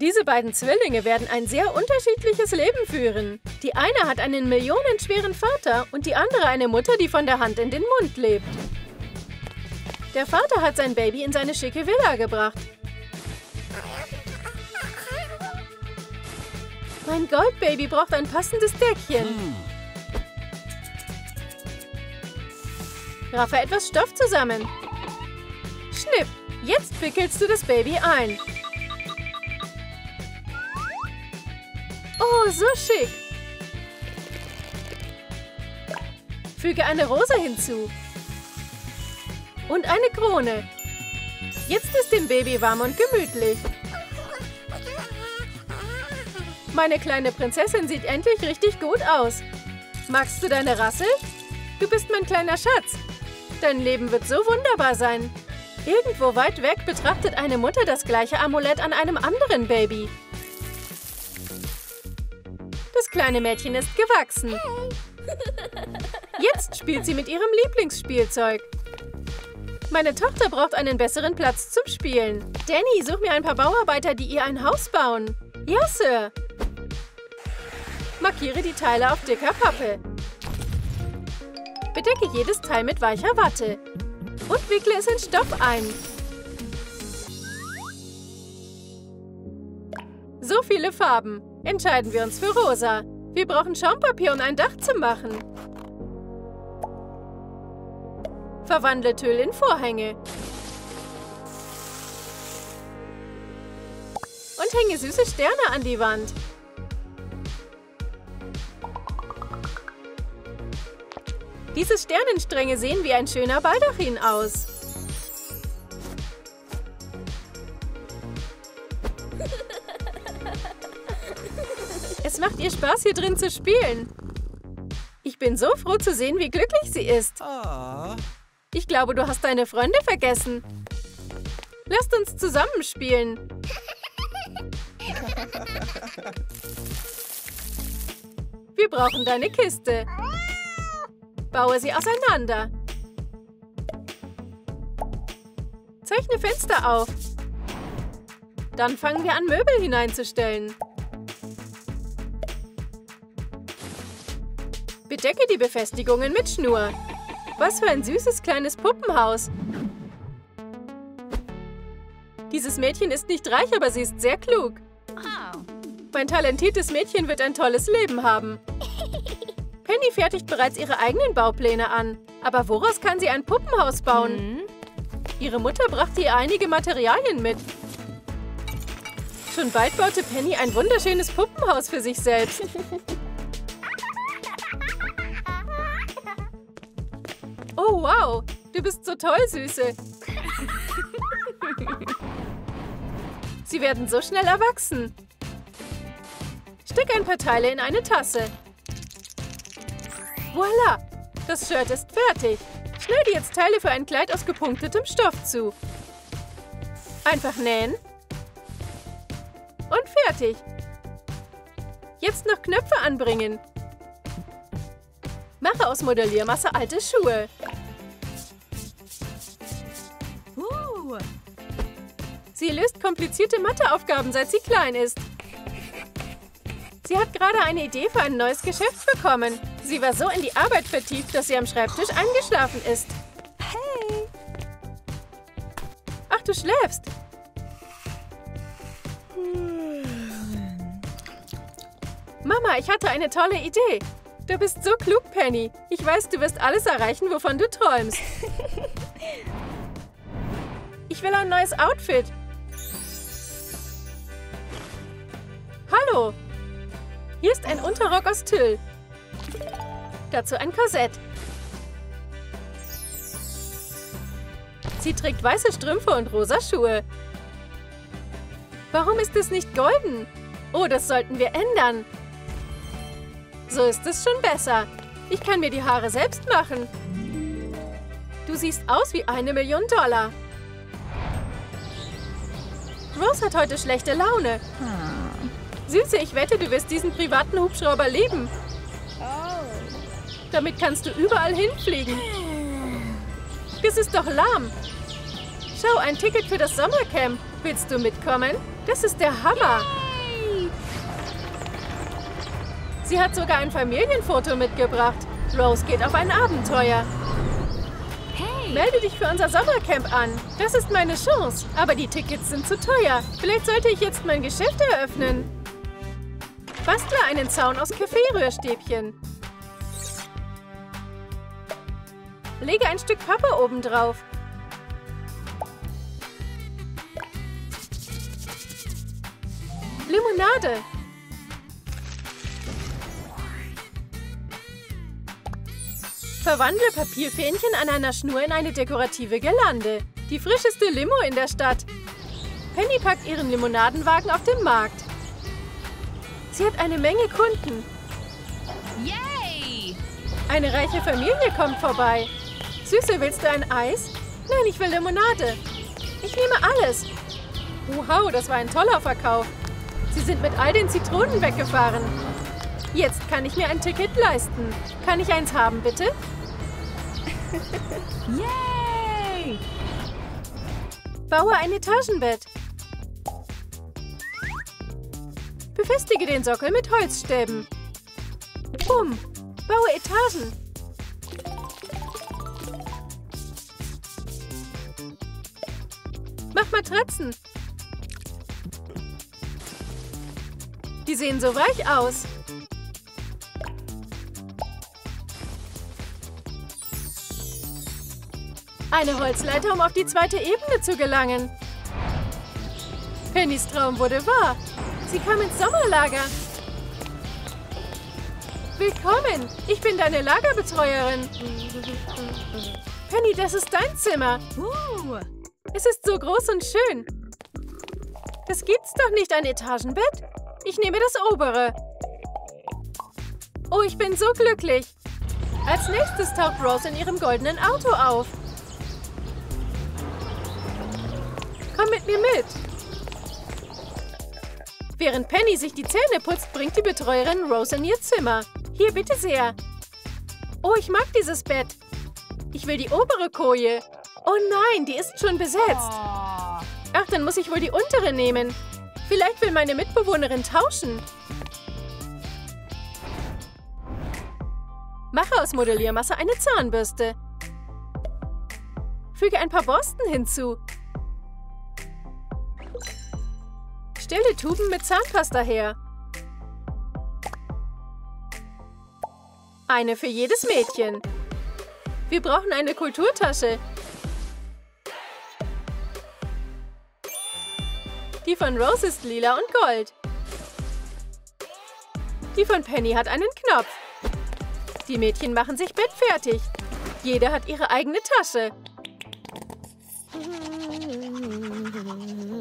Diese beiden Zwillinge werden ein sehr unterschiedliches Leben führen. Die eine hat einen millionenschweren Vater und die andere eine Mutter, die von der Hand in den Mund lebt. Der Vater hat sein Baby in seine schicke Villa gebracht. Mein Goldbaby braucht ein passendes Deckchen. Raffe etwas Stoff zusammen. Schnipp, jetzt wickelst du das Baby ein. Oh, so schick. Füge eine Rose hinzu. Und eine Krone. Jetzt ist dem Baby warm und gemütlich. Meine kleine Prinzessin sieht endlich richtig gut aus. Magst du deine Rasse? Du bist mein kleiner Schatz. Dein Leben wird so wunderbar sein. Irgendwo weit weg betrachtet eine Mutter das gleiche Amulett an einem anderen Baby. Kleine Mädchen ist gewachsen. Jetzt spielt sie mit ihrem Lieblingsspielzeug. Meine Tochter braucht einen besseren Platz zum Spielen. Danny, such mir ein paar Bauarbeiter, die ihr ein Haus bauen. Ja, Sir. Markiere die Teile auf dicker Pappe. Bedecke jedes Teil mit weicher Watte. Und wickle es in Stoff ein. So viele Farben. Entscheiden wir uns für rosa. Wir brauchen Schaumpapier, um ein Dach zu machen. Verwandle Tüll in Vorhänge. Und hänge süße Sterne an die Wand. Diese Sternenstränge sehen wie ein schöner Baldachin aus. Ihr Spaß, hier drin zu spielen. Ich bin so froh zu sehen, wie glücklich sie ist. Ich glaube, du hast deine Freunde vergessen. Lasst uns zusammen spielen. Wir brauchen deine Kiste. Baue sie auseinander. Zeichne Fenster auf. Dann fangen wir an, Möbel hineinzustellen. Bedecke die Befestigungen mit Schnur. Was für ein süßes kleines Puppenhaus. Dieses Mädchen ist nicht reich, aber sie ist sehr klug. Mein talentiertes Mädchen wird ein tolles Leben haben. Penny fertigt bereits ihre eigenen Baupläne an. Aber woraus kann sie ein Puppenhaus bauen? Ihre Mutter brachte ihr einige Materialien mit. Schon bald baute Penny ein wunderschönes Puppenhaus für sich selbst. wow. Du bist so toll, Süße. Sie werden so schnell erwachsen. Steck ein paar Teile in eine Tasse. Voila! Das Shirt ist fertig. Schneide jetzt Teile für ein Kleid aus gepunktetem Stoff zu. Einfach nähen. Und fertig. Jetzt noch Knöpfe anbringen. Mache aus Modelliermasse alte Schuhe. Sie löst komplizierte Matheaufgaben, seit sie klein ist. Sie hat gerade eine Idee für ein neues Geschäft bekommen. Sie war so in die Arbeit vertieft, dass sie am Schreibtisch eingeschlafen ist. Hey! Ach, du schläfst. Mama, ich hatte eine tolle Idee. Du bist so klug, Penny. Ich weiß, du wirst alles erreichen, wovon du träumst. Ich will ein neues Outfit. Hallo. Hier ist ein Unterrock aus Tüll. Dazu ein Korsett. Sie trägt weiße Strümpfe und rosa Schuhe. Warum ist es nicht golden? Oh, das sollten wir ändern. So ist es schon besser. Ich kann mir die Haare selbst machen. Du siehst aus wie eine Million Dollar. Rose hat heute schlechte Laune. Süße, ich wette, du wirst diesen privaten Hubschrauber lieben. Damit kannst du überall hinfliegen. Das ist doch lahm. Schau, ein Ticket für das Sommercamp. Willst du mitkommen? Das ist der Hammer. Yay! Sie hat sogar ein Familienfoto mitgebracht. Rose geht auf ein Abenteuer. Hey! Melde dich für unser Sommercamp an. Das ist meine Chance. Aber die Tickets sind zu teuer. Vielleicht sollte ich jetzt mein Geschäft eröffnen. Bastle einen Zaun aus Kaffeerührstäbchen. Lege ein Stück Pappe oben drauf. Limonade. Verwandle Papierfähnchen an einer Schnur in eine dekorative Girlande. Die frischeste Limo in der Stadt. Penny packt ihren Limonadenwagen auf den Markt. Sie hat eine Menge Kunden. Yay! Eine reiche Familie kommt vorbei. Süße, willst du ein Eis? Nein, ich will Limonade. Ich nehme alles. Wow, das war ein toller Verkauf. Sie sind mit all den Zitronen weggefahren. Jetzt kann ich mir ein Ticket leisten. Kann ich eins haben, bitte? Yay! Baue ein Etagenbett. Befestige den Sockel mit Holzstäben. Bumm. Baue Etagen. Mach Matratzen. Die sehen so weich aus. Eine Holzleiter, um auf die zweite Ebene zu gelangen. Pennys Traum wurde wahr. Sie kam ins Sommerlager. Willkommen, ich bin deine Lagerbetreuerin. Penny, das ist dein Zimmer. Uh, Es ist so groß und schön. Das gibt's doch nicht, ein Etagenbett? Ich nehme das obere. Oh, ich bin so glücklich. Als nächstes taucht Rose in ihrem goldenen Auto auf. Komm mit mir mit. Während Penny sich die Zähne putzt, bringt die Betreuerin Rose in ihr Zimmer. Hier, bitte sehr. Oh, ich mag dieses Bett. Ich will die obere Koje. Oh nein, die ist schon besetzt. Aw. Ach, dann muss ich wohl die untere nehmen. Vielleicht will meine Mitbewohnerin tauschen. Mache aus Modelliermasse eine Zahnbürste. Füge ein paar Borsten hinzu. Stelle Tuben mit Zahnpasta her. Eine für jedes Mädchen. Wir brauchen eine Kulturtasche. Die von Rose ist lila und gold. Die von Penny hat einen Knopf. Die Mädchen machen sich bettfertig. Jede hat ihre eigene Tasche.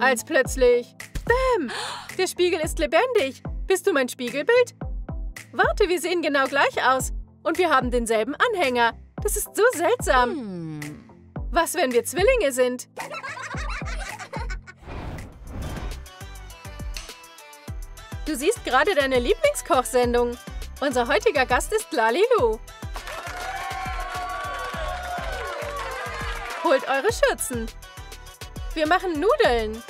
Als plötzlich... Bäm! Der Spiegel ist lebendig. Bist du mein Spiegelbild? Warte, wir sehen genau gleich aus. Und wir haben denselben Anhänger. Das ist so seltsam. Hm. Was, wenn wir Zwillinge sind? Du siehst gerade deine Lieblingskochsendung. Unser heutiger Gast ist Lalilu. Holt eure Schürzen. Wir machen Nudeln.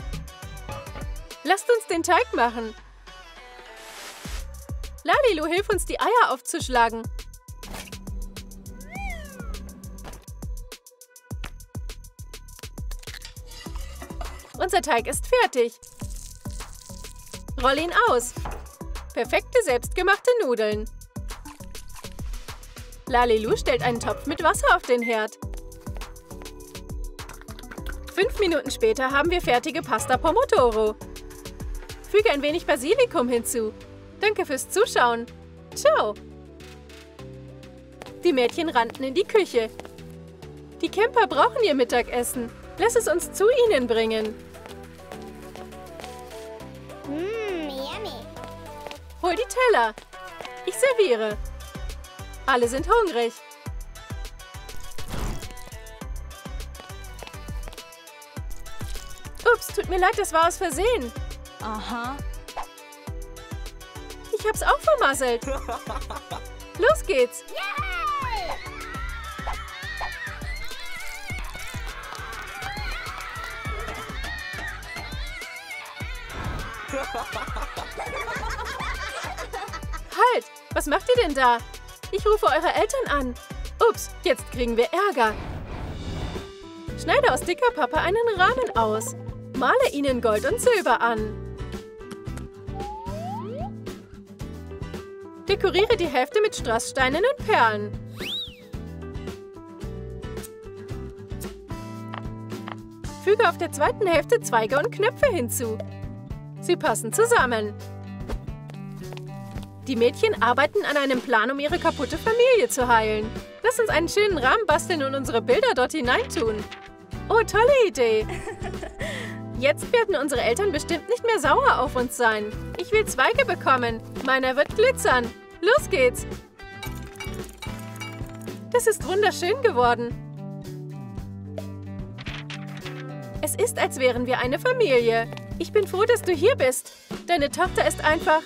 Lasst uns den Teig machen. Lalilu, hilf uns, die Eier aufzuschlagen. Unser Teig ist fertig. Roll ihn aus. Perfekte selbstgemachte Nudeln. Lalilu stellt einen Topf mit Wasser auf den Herd. Fünf Minuten später haben wir fertige Pasta Pomodoro. Füge ein wenig Basilikum hinzu. Danke fürs Zuschauen. Ciao. Die Mädchen rannten in die Küche. Die Camper brauchen ihr Mittagessen. Lass es uns zu ihnen bringen. Mmm, yummy. Hol die Teller. Ich serviere. Alle sind hungrig. Ups, tut mir leid, das war aus Versehen. Aha. Ich hab's auch vermasselt. Los geht's. Halt! Was macht ihr denn da? Ich rufe eure Eltern an. Ups, jetzt kriegen wir Ärger. Schneide aus dicker Pappe einen Rahmen aus. Male ihnen Gold und Silber an. Dekoriere die Hälfte mit Strasssteinen und Perlen. Füge auf der zweiten Hälfte Zweige und Knöpfe hinzu. Sie passen zusammen. Die Mädchen arbeiten an einem Plan, um ihre kaputte Familie zu heilen. Lass uns einen schönen Rahmen basteln und unsere Bilder dort hineintun. Oh, tolle Idee. Jetzt werden unsere Eltern bestimmt nicht mehr sauer auf uns sein. Ich will Zweige bekommen. Meiner wird glitzern. Los geht's. Das ist wunderschön geworden. Es ist, als wären wir eine Familie. Ich bin froh, dass du hier bist. Deine Tochter ist einfach...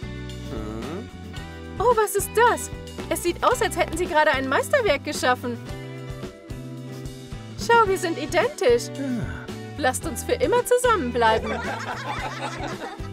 Oh, was ist das? Es sieht aus, als hätten sie gerade ein Meisterwerk geschaffen. Schau, wir sind identisch. Lasst uns für immer zusammenbleiben.